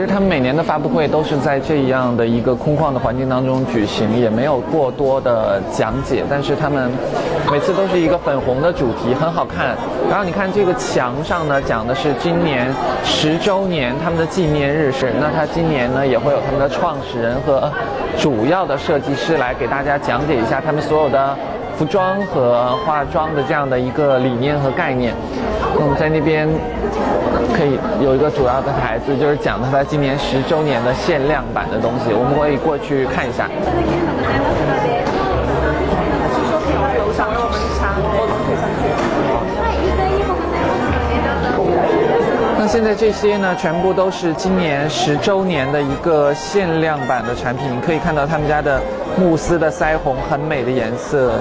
其实他们每年的发布会都是在这样的一个空旷的环境当中举行，也没有过多的讲解，但是他们每次都是一个粉红的主题，很好看。然后你看这个墙上呢，讲的是今年十周年他们的纪念日是，那他今年呢也会有他们的创始人和主要的设计师来给大家讲解一下他们所有的。服装和化妆的这样的一个理念和概念，那么在那边可以有一个主要的牌子，就是讲它今年十周年的限量版的东西，我们可以过去看一下。现在这些呢，全部都是今年十周年的一个限量版的产品。可以看到他们家的慕斯的腮红，很美的颜色，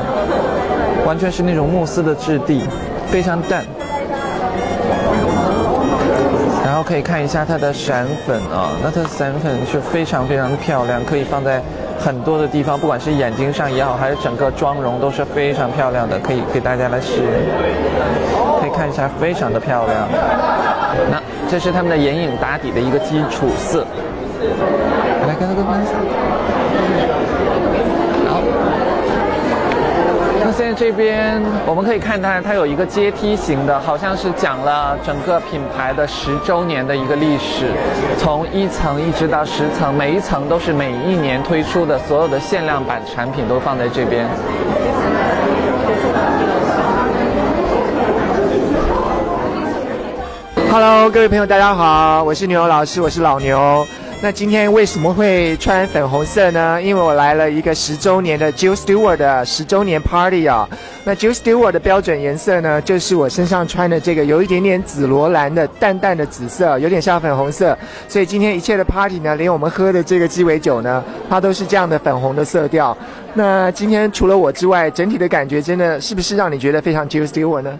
完全是那种慕斯的质地，非常淡。然后可以看一下它的闪粉啊，那它的闪粉是非常非常漂亮，可以放在很多的地方，不管是眼睛上也好，还是整个妆容都是非常漂亮的，可以给大家来试。可以看一下，非常的漂亮。那这是他们的眼影打底的一个基础色。来看这个分色。好。那现在这边我们可以看到，它有一个阶梯型的，好像是讲了整个品牌的十周年的一个历史，从一层一直到十层，每一层都是每一年推出的所有的限量版产品都放在这边。Hello，各位朋友，大家好，我是牛老师，我是老牛。那今天为什么会穿粉红色呢？因为我来了一个十周年的 Jill Stewart 的十周年 Party 啊。那 Jill Stewart 的标准颜色呢，就是我身上穿的这个有一点点紫罗兰的淡淡的紫色，有点像粉红色。所以今天一切的 Party 呢，连我们喝的这个鸡尾酒呢，它都是这样的粉红的色调。那今天除了我之外，整体的感觉真的是不是让你觉得非常 Jill Stewart 呢？